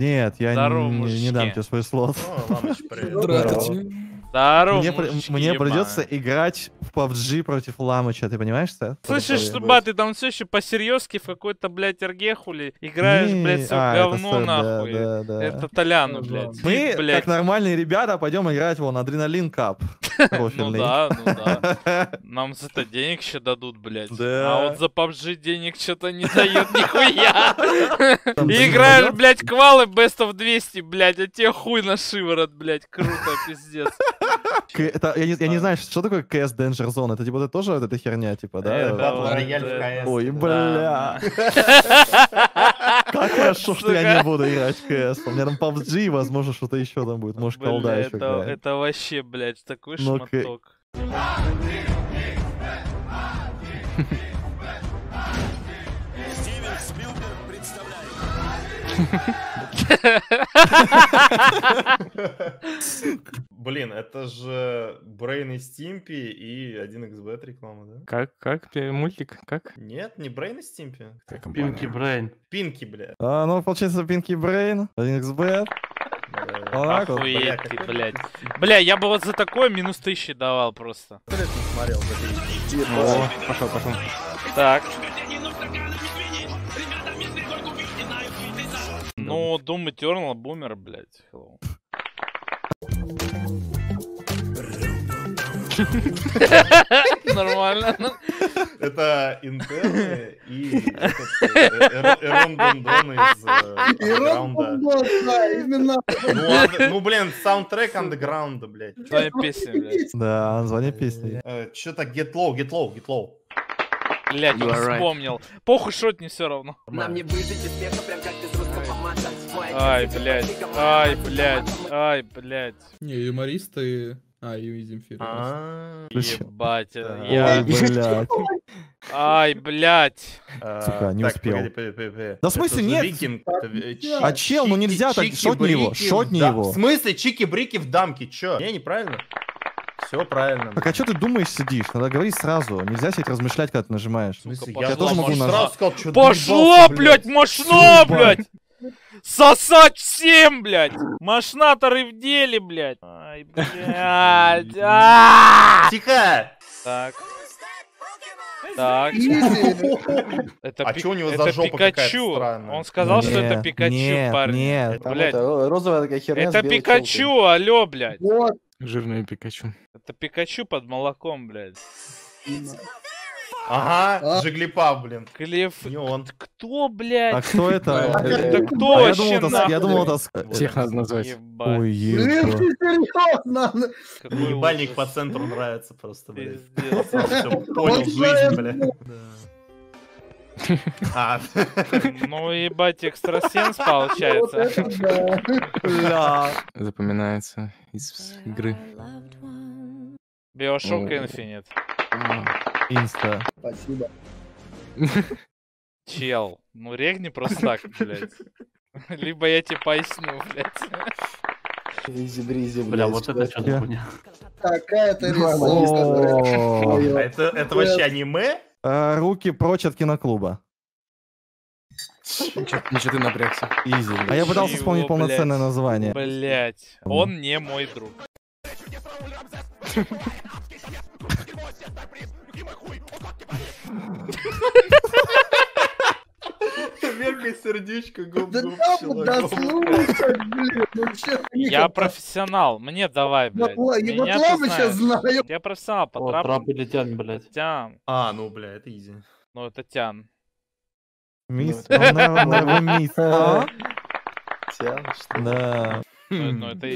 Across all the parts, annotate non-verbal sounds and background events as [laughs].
Нет, я Здорово, не, не дам тебе свой слот. О, Ламыч, [laughs] привет. Здравствуйте. Здорово, Мне, мужички мне придется играть в PUBG против Ламыча, ты понимаешь, Сет? Слышишь, Что ба, ты там все еще по-серьезки в какой-то, блядь, Аргехули играешь, Не, блядь, все а, это говно, да, нахуй. да, да. Это Толяну, Ну, блядь. Мы, блядь. как нормальные ребята, пойдем играть вон Адреналин Кап. Ну Профильный. да, ну да. [laughs] Нам за это денег еще дадут, блядь. Да. А вот за PUBG денег что-то не дают нихуя. И играешь, блядь, квалы Best of 200, блядь, а тебе хуй на шиворот, блядь. Круто, пиздец. Это- я, не, я не знаю, что такое CS Danger Zone. Это типа это тоже вот эта херня, типа, да? Это Батл вот, рояль в КС. Ой, бля. [laughs] Как хорошо, что я не буду играть в CS. У меня там PUBG, и, возможно, что-то еще там будет. Может, колда еще это, играет. это вообще, блядь, такой шматок. Блин, это же Брейн и Стимпи и 1xbet реклама, да? Как, как, мультик, как? Нет, не Брейн и Стимпи. Пинки Брейн. Пинки, бля. А, ну, получается, Pinky Brain, 1xbet. Да. Вот так вот. Бля, Охуеть ты, блядь. Бля, я бы вот за такое минус тысячи давал просто. Смотрел? пошел, пошел. Так. Ну, Doom Eternal, бумер, блядь. Hello. [laughs] Нормально. Это интерны и [laughs] этот, э, Эр- Эрон Дондон из э, именно. Ну, блин, саундтрек андеграунда, блядь. Твоя песня, блядь. Да, название песни. Что-то Get Low, Get Low, Get Low. Блядь, right. вспомнил. Похуй, шот не все равно. Нам не выжить успеха, прям как без русского Ай, блядь. Ай, блядь. Ай, блядь. Не, юмористы... А, и Земфир. А, Ебать. Я... блядь. Ай, блядь. а, Сука, не успел. Да в смысле нет? А чел, ну нельзя так, шотни его, в шотни его. В смысле, чики-брики в дамке, чё? Не, неправильно. Все правильно. Так а что ты думаешь, сидишь? Надо говорить сразу. Нельзя сидеть размышлять, когда ты нажимаешь. В смысле, Сука, я пошла тоже могу нажать. сразу сказал, что Пошло, блядь, машина, блядь! Сосать всем, блядь! Машнаторы в деле, блядь! Ай, блядь! а! Тихо! Так. Так. [laughs] Это, А пи- чё у него это за жопа какая-то Пикачу. странная? Он сказал, что это Нет, Пикачу, нет, парень. Нет, Блядь. это ро- розовая такая херня Это Пикачу, челкой. алло, блядь. Вот. Жирный Пикачу. Это Пикачу под молоком, блядь. Ага, А? Жиглипа, блин. Клев... Не он. Кто, блядь? А кто это? Это кто я вообще? Я думал, это... надо назвать. Ой, [laughs] серьезно? какой Ебальник по центру нравится просто, блядь. Понял жизнь, блядь. [laughs] А, Ну, ебать, экстрасенс получается. да. Запоминается из игры. Биошок Ну. Инста. Спасибо. [laughs] Чел. Ну, регни просто так, блядь. [laughs] Либо я тебе поясню, блядь. Изи-бризи, Бля, блядь, вот это что Я- за хуйня? Какая-то рисовка. а это, вообще аниме? А, Руки прочь от киноклуба. Ничего ты напрягся. Изи. А я пытался вспомнить полноценное название. Блять, он не мой друг. Меркой сердечко, гоп Да там блин. Ну Я профессионал, мне давай, блядь. Сейчас знаешь. знаю. Я профессионал, по трапу. трап или тян, блядь. Тян. А, ну, бля, это изи. Ну, это тян. Мисс, never miss. А? Тян, что? Да. Ну, ну, это.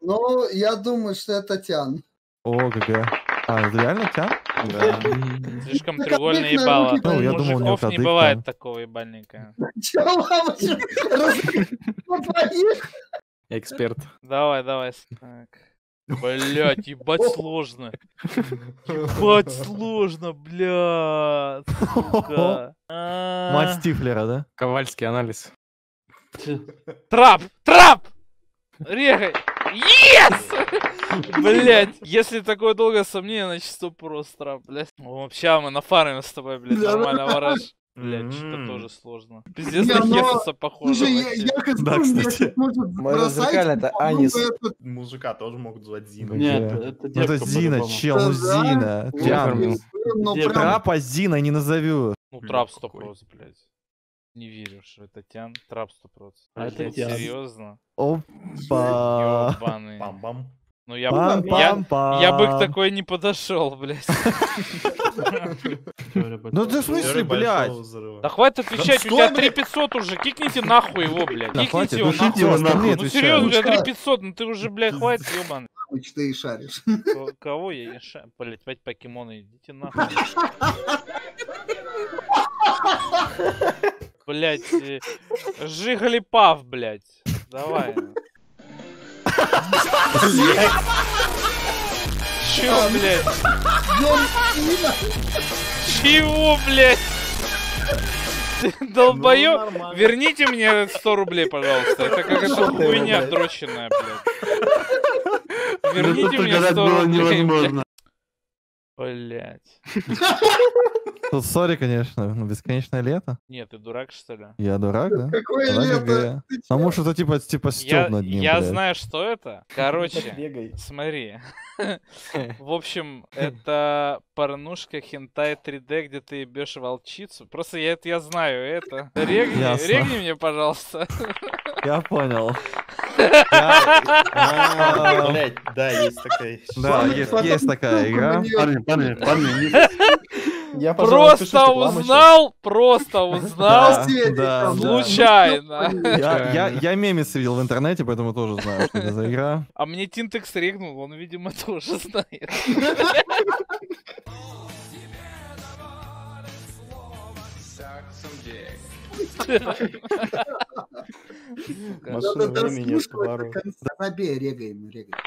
Ну, я думаю, что это Тян. О, ГГ. А, это реально тян? Да. слишком треугольное ебало. Ну, я У думал, мужиков не бывает такого ебальника. [laughs] [laughs] Эксперт. Давай, давай. [laughs] Блять, ебать сложно. Ебать сложно, блядь. сука. Мать Стифлера, да? Ковальский анализ. Трап! Трап! Регай! Yes! Блять, если такое долгое сомнение, значит сто просто трап, блядь. Вообще, мы нафармим с тобой, блядь, Да. нормально, вораж. Блять, что-то тоже сложно. Пиздец, Не, на но- Хесуса похоже. Слушай, я, вообще. я хочу, Да, кстати. зеркальный это Анис. это- Мужика тоже могут звать Зина. Нет, это Ну девка это Зина, по-любому. чел, ну Зина. Ну, ну, Трапа Зина не назову. Ну, Бля, трап сто какой. проц, блядь. Не верю, что это тян. Трап сто проц. А это Тян. Серьезно? Опа. Ёбаный. Пам-бам. Ну я, бы- я, Пам-пам-пам. я бы к такой не подошел, блядь. [laughs] Ну ты в смысле, блядь? Да хватит отвечать, у тебя блядь. 3500 уже, кикните нахуй его, блядь. Кикните его нахуй. Ну серьезно, у тебя 3500, ну ты уже, блядь, хватит, ебаный. Ты и шаришь. Ко- Кого я не ша... Блядь, опять покемоны, идите нахуй. [laughs] Блядь, э, Жигалипав, блядь. Давай. Чё, блядь? Чего, блядь? Ты долбоёб? Ну. Верните мне 100 рублей, пожалуйста. Это какая-то хуйня дроченная, блядь. Верните мне 100 рублей. Блядь. Ну, Сори, конечно, ну бесконечное лето. Нет, ты дурак, что ли? Я дурак, да? Какое лето? А может это типа, типа стёб над ним, я блядь. знаю, что это. [laughs] Короче, Бегай. смотри. [laughs] В общем, это порнушка хентай 3D, где ты ебешь волчицу. Просто я это я знаю, это. [laughs] Регни, регни мне, пожалуйста. Я понял. Блядь, да, есть такая. Да, есть, такая игра. Парни, парни, парни, Просто узнал, просто узнал. Да. Случайно. Я, мемец видел в интернете, поэтому тоже знаю, что это за игра. А мне Тинтекс регнул, он, видимо, тоже знает. [laughs] Машина Да-да-да, времени от конца- Забей, регаем, регаем.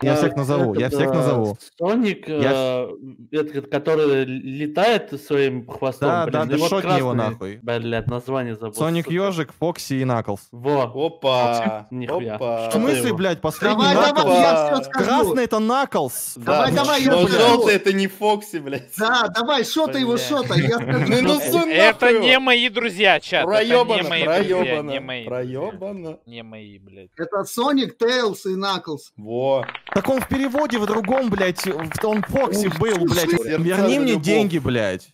Я А, всех назову, я всех назову. Соник, Я- э, этот, который летает своим хвостом. Да, блин, да, да вот шотни его красный. нахуй. Блядь, название забыл. Соник. Ежик, Фокси и Наклз. Во. Опа! Нихуя. Опа! В смысле, его? блядь, последний Давай, давай, Наклз? я все скажу. Красный это Наклз. Да, Давай, давай, я но покажу. желтый это не Фокси, блядь. Да, давай, шотай его, Бля. шотай. Я скажу. Ну, ну, суй Это не его. мои друзья, чат. Проебано, не проебано, мои. проебано. Не мои, блядь. Это Соник, Тейлс и Наклз. Во. Так он в переводе в другом, блядь, в- он Фокси Ух, был, блядь. сердца Верни мне любовь. деньги, блядь.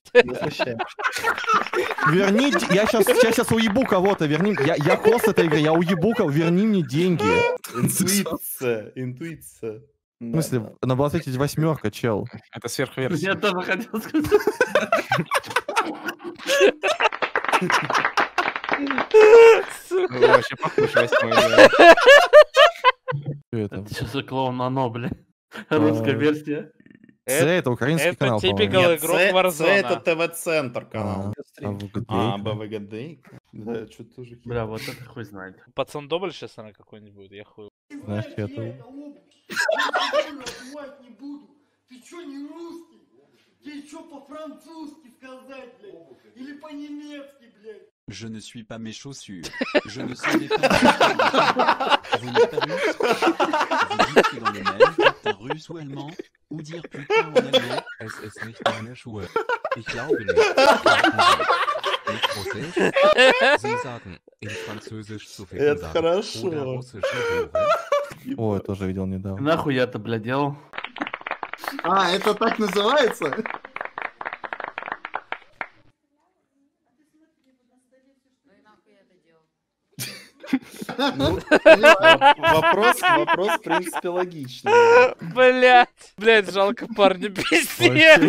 Верни, я сейчас, я сейчас уебу кого-то, верни, я, я хост этой игры, я уебу кого, верни мне деньги. Интуиция, интуиция. В смысле, на блатете восьмерка, чел. Это сверхверсия. Я тоже хотел сказать. Ну, вообще похож восьмой, это? Это что за клоун оно, бля? [laughs] Русская А. версия. С это украинский это канал, типикал по-моему. Нет, игрок Warzone. это ТВ-центр канал. А, ВГД. А, БВГД? Да, что-то тоже хер. Бля, вот это хуй знает. Пацан Добль сейчас, наверное, какой-нибудь будет, я хуй. Знаешь, я тут. не буду. Ты чё не русский? Тебе чё по-французски сказать, блядь? Или по-немецки, блядь? Je ne suis pas mes chaussures. Je ne suis pas mes chaussures. Vous n'êtes pas russe Vous dites que dans le mail, dites un russe ou allemand Ou dire putain en allemand Es ist nicht meine Schuhe. Ich glaube nicht. Nicht russisch? Sie sagen, in Französisch zu ficken Это sagen. хорошо. Oder russische Hure. О, я тоже видел недавно. Нахуй я это, бля, делал? А, это так называется? Ну, Вопрос, [laughs] вопрос, в принципе, логичный. Блять, блять, жалко парня пиздец.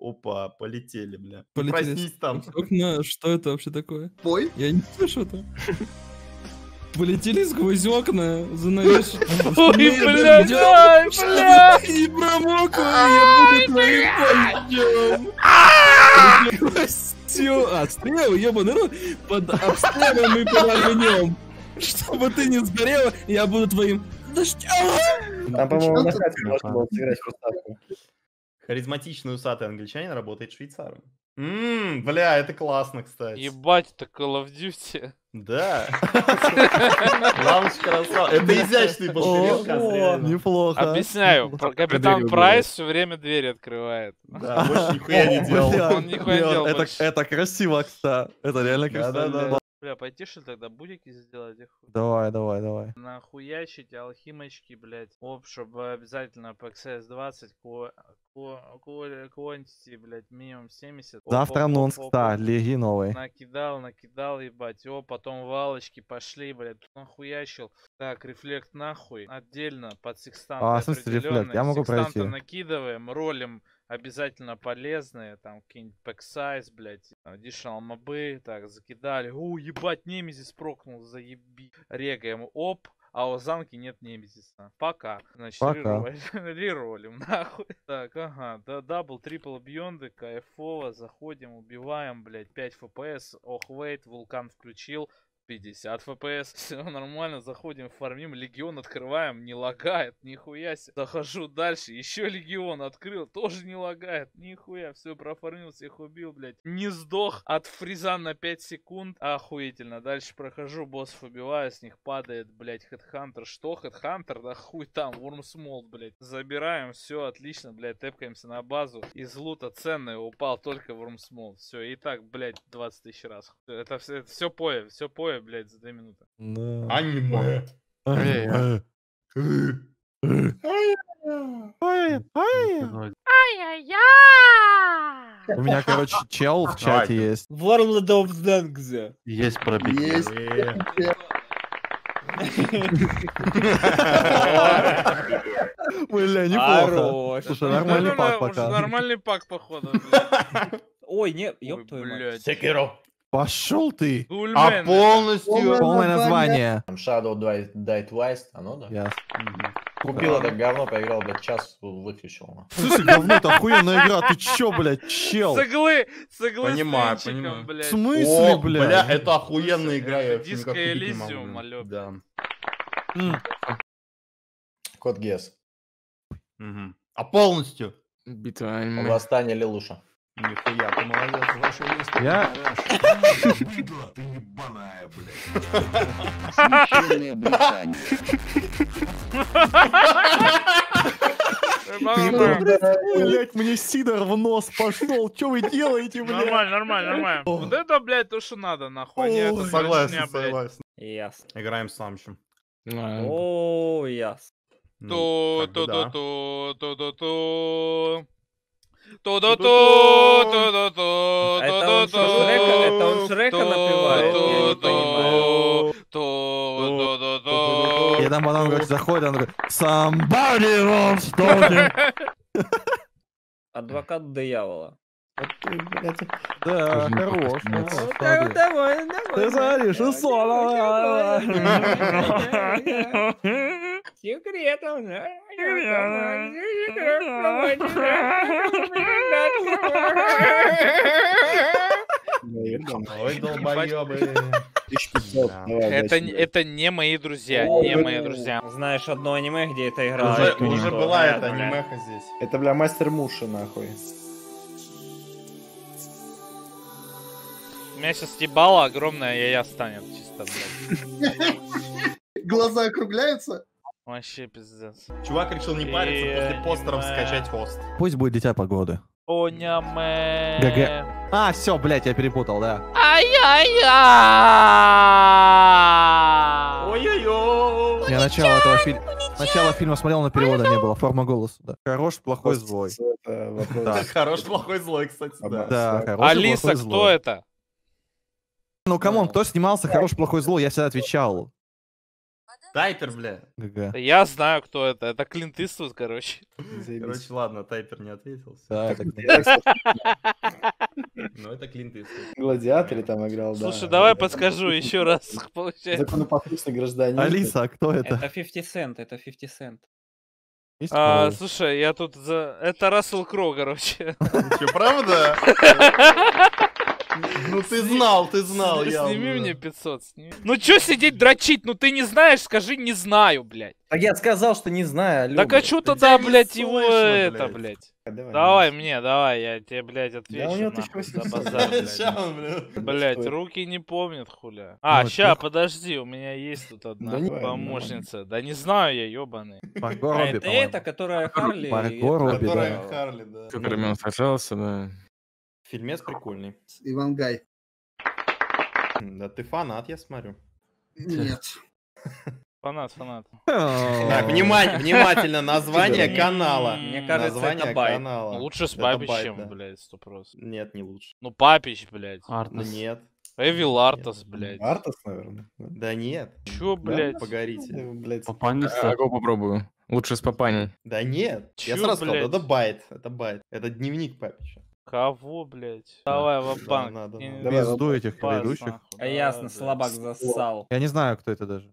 Опа, полетели, бля. Полетели. Проснись там. Окна, что это вообще такое? Пой. Я не слышу это. Полетели сквозь окна, занавес. Ой, блядь, ай, блядь. И промокла, я буду твоим пойдем. Все, отстрел, ебаный рот, под обстрелом и под огнем. Чтобы ты не сгорела, я буду твоим дождем. Там, по-моему, на хате можно было сыграть в. Харизматичный усатый англичанин работает швейцаром. Ммм, бля, это классно, кстати. Ебать, это Call of Duty. Да. [laughs] Лавочка красава. Это изящный реально. Неплохо. Объясняю, капитан Прайс все время двери открывает. Да, больше нихуя не делал. Это красиво, кстати. Это реально красиво. Бля, пойти что тогда будики сделать? их? Давай, давай, давай. Нахуячить алхимочки, блядь. Оп, чтобы обязательно по XS 20 ко- quantity, блядь, минимум 70. Оп, Завтра оп, да, леги новый. Накидал, накидал, ебать. О, потом валочки пошли, блядь. Нахуячил. Так, рефлект нахуй. Отдельно под секстант А, в смысле рефлект? Я могу пройти. накидываем, ролим обязательно полезные. Там какие-нибудь pack size, блядь. Additional мобы. Так, закидали. У, ебать, Nemesis прокнул, заеби. Регаем, оп. А у замки нет немезиса. Пока. Значит, Пока. [laughs] реролим, нахуй. Так, ага, да, double, triple beyond ы, кайфово, заходим, убиваем, блядь, 5 фпс, ох, wait, вулкан включил, 50 фпс, все нормально, заходим, фармим, легион открываем, не лагает, нихуя себе. Захожу дальше, еще легион открыл, тоже не лагает, нихуя, все, профармил, всех убил, блядь. Не сдох от фриза на 5 секунд, охуительно. Дальше прохожу, боссов убиваю, с них падает, блядь, Headhunter. Что Headhunter? Да хуй там, вормсмолд, блядь. Забираем, все, отлично, блядь, тэпкаемся на базу. Из лута ценное упал только вормсмолд. Все, и так, блядь, 20 тысяч раз. Это все, это все пое, все пое, блядь, за 2 минуты. Да. Аниме. У меня, короче, чел в чате есть. World of Tanks. Есть пробитие. Есть. [laughs] Бля, неплохо. Слушай, нормальный Ну, пак да, уже пока. Нормальный пак, походу. Ой, не, ёб твою мать. Секиро. Пошел ты. А Дульмен. полностью... Полное название. Shadow Die, Die Twice, оно, да? Ясно. Купил это говно, поиграл, блядь, час, выключил. Слушай, говно, это охуенная игра. Ты чё, блядь, чел? С иглы, с иглы Понимаю, с понимаю. В блядь. смысле, О, бля? бля, это охуенная игра, я вообще Диско никак купить не могу, Элизиум, алё. Да. Код Гес. Мгм. А полностью? Битва аниме. Восстание Лелуша. Нихуя, ты молодец. Ваше место Я- Быдло ты ебаная, блядь. Смещенное брехание. Блять, мне Сидор в нос пошел. Че вы делаете, блядь? Нормально, нормально, нормально. Вот это, блядь, то, что надо, нахуй. а. Согласен, согласен. Ясно. Играем с Самчем. А, О, ясно. Ну, Это то, он что, Шрека- это он Шрека напевает? Я. И там потом, короче, заходит, он такой, somebody wants talking. [laughs] Адвокат дьявола. Да, хорош. давай, давай. Ты смотри, 600, давай, [laughs] Секретом, да? Ой, долбоёбы. 1500, Да. давай, Это, это не мои друзья, не мои друзья. Знаешь одно аниме, где это игра? Уже, была эта анимеха здесь. Это, бля, мастер Муши, нахуй. У меня сейчас ебало огромное, я я станет чисто, блядь. Глаза округляются? Вообще пиздец. Чувак решил не париться после постеров скачать хост. Пусть будет дитя погоды. Оняме. ГГ. А, все, блядь, я перепутал, да. Ай-яй-яй! Ой-ой-ой. Я начало этого фильма... Начало фильма смотрел, но перевода не было. Форма голоса, да. Хорош, плохой, злой. [laughs] Хорош, плохой, злой, кстати, да. Алиса, кто это? Ну, come on, кто снимался хорош, плохой, злой? Я всегда отвечал. Тайпер, бля. GG. Я знаю, кто это. Это Клинт Иствуд, короче. Короче, ладно, Тайпер не ответил. Да, это- Ну, это Клинт Иствуд. Гладиаторе там играл, да. Слушай, давай подскажу еще раз. [laughs] Получается. Законопослушный гранин. Алиса, а кто это? Это 50 Cent, это 50 Cent. А, слушай, я тут за... Это Рассел Кроу, короче. Че, правда? [laughs] Ну ты знал, ты знал, С- явно, Сними да. мне 500, сними. Ну чё сидеть дрочить? Ну ты не знаешь, скажи не знаю, блядь. Так я сказал, что не знаю, алло, Так а блядь. чё Да тогда, не блядь, его это, блядь. блядь? Давай, Давай мне, давай, я тебе, блядь, отвечу. у него нахуй, 1800. за базар, блядь. Ща он, бля. Блять, Что? руки не помнят, хуля. А, Ну, ща, чё? подожди, у меня есть тут одна Да не- помощница. Да не знаю я, ёбаный. Марго А Робби, это это, которая Харли. Марго Робби, Которая да. Харли, да. Которыми он сражался, да. Фильмец прикольный. Ивангай. Да ты фанат, я смотрю. Нет. [laughs] Фанат, фанат. Так, внимание, [laughs] внимательно, название канала. Мне кажется, Название это bait. канала. Ну, лучше с Папичем, да. блядь, сто просто. Нет, не лучше. Ну, Папич, блядь. Ну, Артас. Нет. Evil Arthas, блядь. Артас, наверное. Да нет. Чё, блядь? Погорите. Ну, блядь. Папаня. А, го попробую. Лучше с папаней. Да нет. Я сразу сказал, это bait. Это bait. Это дневник Папича. Кого, блядь? Давай, в Да, банк надо. Давай, Пизду этих предыдущих. А ясно, блядь. слабак зассал. Я не знаю, кто это даже.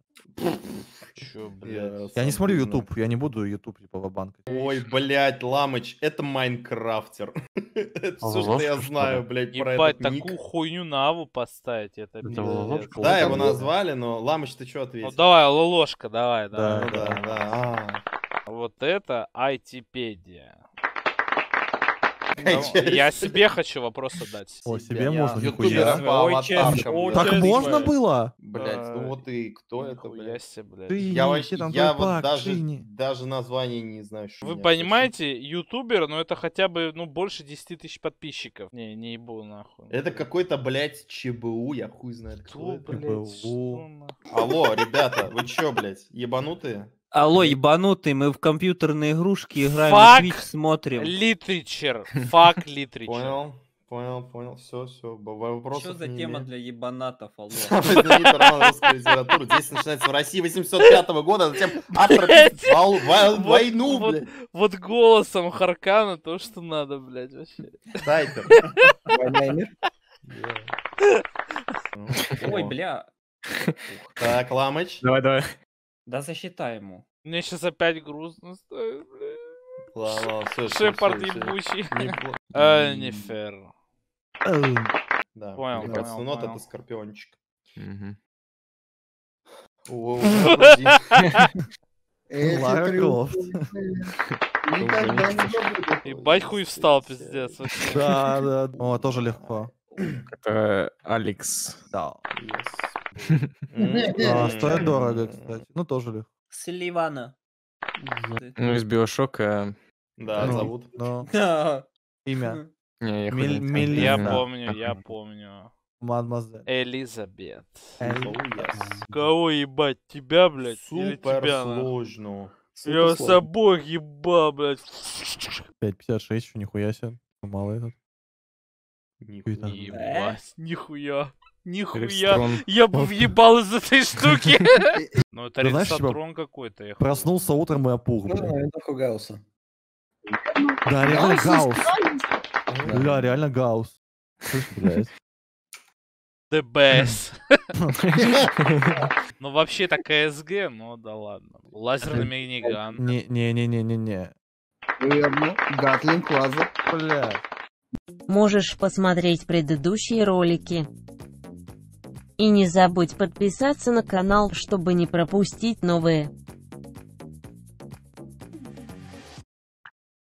Чё, блядь? Я не смотрю. YouTube, я не буду YouTube типа в банк. Ой, блядь, Ламыч, это Майнкрафтер. [laughs] Это все, что я знаю, блядь, про Ебать, этот ник. такую хуйню на аву поставить, это? Да, его назвали, но Ламыч, ты что Ну ответил? давай, ложка, давай, давай. Ну да, да. а. Вот это айтипедия. Ну? [laughs] Я себе хочу вопрос задать. О, себе можно, нихуя. Так можно было? Блядь, А, ну вот и кто это, блядь? Я вообще, там я вот даже, название не знаю. Вы понимаете, ютубер, ну это хотя бы, ну, больше 10 тысяч подписчиков. Не, не ебу нахуй. Это какой-то, блядь, ЧБУ, я хуй знает, кто блядь? Алло, ребята, вы чё, блядь, ебанутые? Алло, ебанутый, мы в компьютерные игрушки играем, на Twitch смотрим. Литричер. Фак [laughs] литричер. Понял, понял, понял, все, все, вопросов Что за не тема имею. для ебанатов, алло? Знаменитый роман русской литературы. Здесь начинается в России 805 года, а затем автор пишет войну, вот- блядь. Вот голосом Харкана то, что надо, блядь, вообще. Тайтер. Война и мир? Ой, бля. Так, Ламыч. Давай, давай. Да засчитай ему. Мне сейчас опять грустно стало, блядь. Ладно, Шепард ебучий. Э, не [laughs] фер. Да, Понял, мне кажется, понял, нот это скорпиончик. [laughs] [laughs] Ебать хуй встал, пиздец. Да, да. О, тоже легко. Это Алекс. Да. А, стоит дорого, кстати. Ну, тоже легко. Сливана. Ну, из Биошока. Да, Ну, зовут. ну, имя. [laughs] Не, я помню, я помню. Мадемуазель. Элизабет. Кого ебать? Тебя, блядь? Супер сложно. Я вас обоих ебал, блядь. 5,56, еще нихуя себе. Мало этот. Нихуя. Ебать, нихуя. Нихуя. Я бы въебал из этой [laughs] штуки. [laughs] Ну это Ты знаешь, типа, рексатрон какой-то. Проснулся утром и опух, Ну, это Гауса. Да, реально Гаус. Бля, реально Гаус. The best. Ну вообще это КСГ, ну да ладно. Лазерный миниган. Не-не-не-не-не-не. Верно. Гатлинг лазер. Блядь. Можешь посмотреть предыдущие ролики. И не забудь подписаться на канал, чтобы не пропустить новые.